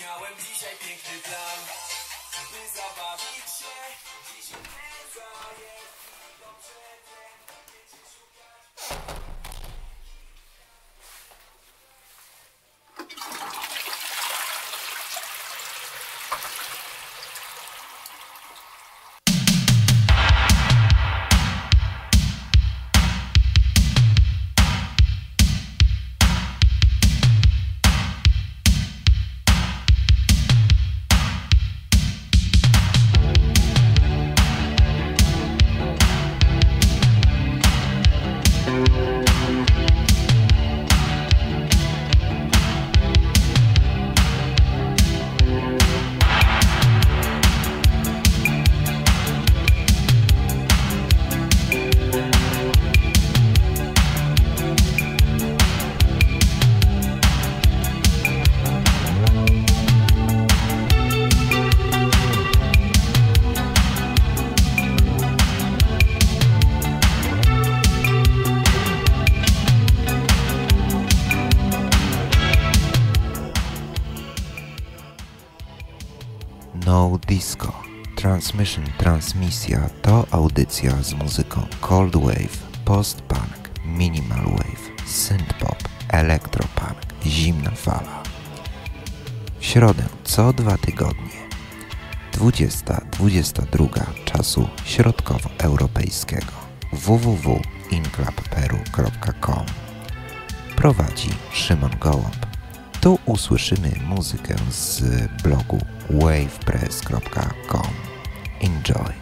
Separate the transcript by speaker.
Speaker 1: Miałem dzisiaj piękny plan By zabawić się. Dziś impreza jest i dobrze wiem
Speaker 2: No Disco. Transmission Transmisja to audycja z muzyką Cold Wave, Post-Punk, Minimal Wave, Synthpop, Elektropunk, Zimna Fala. W środę co dwa tygodnie. 20-22 czasu środkowoeuropejskiego www.inclubperu.com Prowadzi Szymon Gołąb. Tu usłyszymy muzykę z blogu wavepress.com. Enjoy!